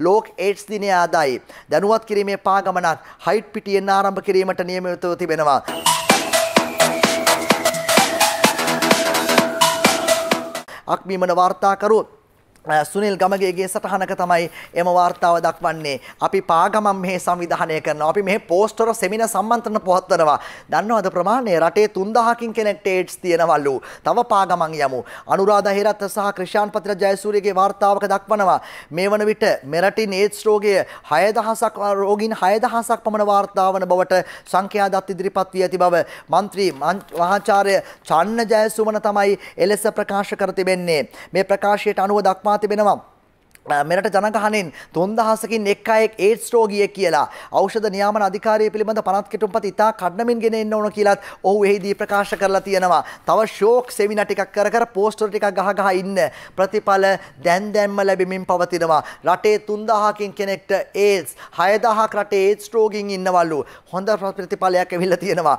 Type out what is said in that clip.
ලෝක ඒඩ්ස් දිනය ආදායි දැනුවත් කිරීමේ පාගමනක් හයිට් පිටියෙන් ආරම්භ කිරීමට නියමිතව තිබෙනවා. අක්මීමන වාර්තාකරු සුනිල් ගමගේගේ සටහනක තමයි එම වාර්තාව දක්වන්නේ. අපි පාගමම් මෙහි සංවිධානය කරනවා. අපි මෙහි පෝස්ටර සෙමින සම්මන්ත්‍රණ පවත්වනවා. දන්නවද ප්‍රමාණය රටේ 3000කින් කෙනෙක්ට ඒඩ්ස් තියෙනවලු. තව පාගමන් යමු. අනුරාධ හේරත් සහ ක්‍රිෂාන් පත්‍ර ජයසූරියගේ වාර්තාවක දක්වනවා. මේ වන විට මෙරටින් ඒඩ්ස් රෝගය 6000ක් රෝගීන් 6000ක් පමණ වාර්තා වන බවට සංඛ්‍යා දත් ඉදිරිපත් වී ඇති බව මන්ත්‍රී මහාචාර්ය චන්න ජයසුමන තමයි එලෙස ප්‍රකාශ කර තිබෙන්නේ. මේ ප්‍රකාශයට අනුව දක්වා තිබෙනවා මෙරට ජනගහනෙන් තුන්දහසකින් එක් අයෙක් ඒඩ්ස් රෝගියෙක් කියලා ඖෂධ නියාමන අධිකාරිය පිළිබඳ පනත් කෙටුම්පත ඉතා කඩනමින් ගෙන එන්න ඕන කියලාත් ඔහු එහිදී ප්‍රකාශ කරලා තියෙනවා. තව ෂෝක් සෙමිනා ටිකක් කර කර පෝස්ටර් ටිකක් ගහ ගහ ඉන්න ප්‍රතිඵල දැන් දැන්ම ලැබෙමින් පවතිනවා. රටේ 3000කින් කෙනෙක්ට ඒඩ්ස් 6000ක් රටේ ඒඩ්ස් රෝගීන් ඉන්නවලු. හොඳ ප්‍රතිඵලයක් ඇවිල්ලා තියෙනවා.